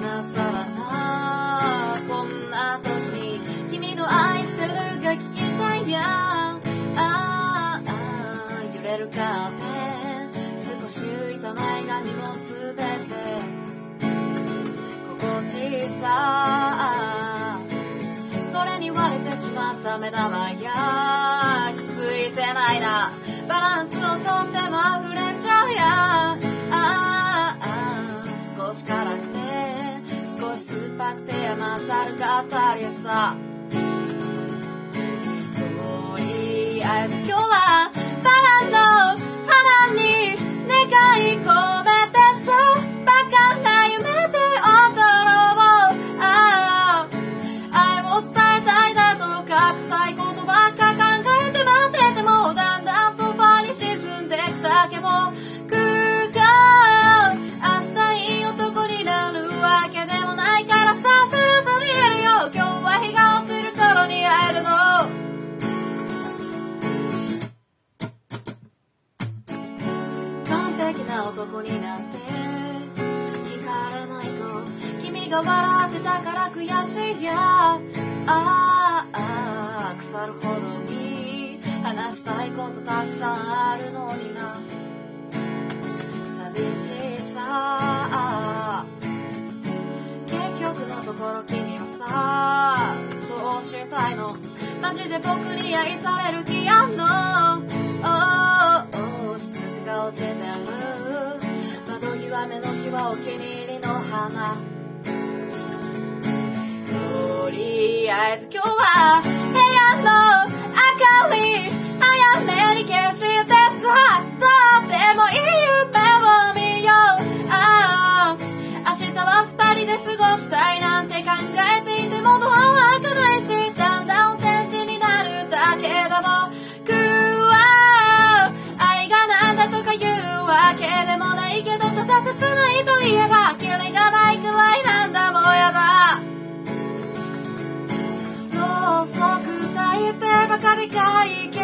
なさらな。こんな時に君の愛してるか聞きたいやああ揺れるカーテン。少し浮いた前髪もすべて。心地さ。それに割れてしまった目玉や。気づいてないな。バランス少し酸ってまたるかったりさ。とりあえず今日は完璧な男になって。聞かれないと君が笑ってたから悔しいや。ああ腐るほどに話したいことたくさんあるのにな。寂しさ。結局のところ君はさどうしたいの？マジで僕に愛される気あとりあえず今日は部屋の明かり早めに消してさとってもいい夢を見ようああ明日は二人で過ごしたいなんて考えていてもドアは開かないしだんだんお世辞になるだけだ僕は愛がなんだとか言うわけでもないけどただ切ないといえばキリがないくらいなんだもうやだろうそく炊いてばかりかいケ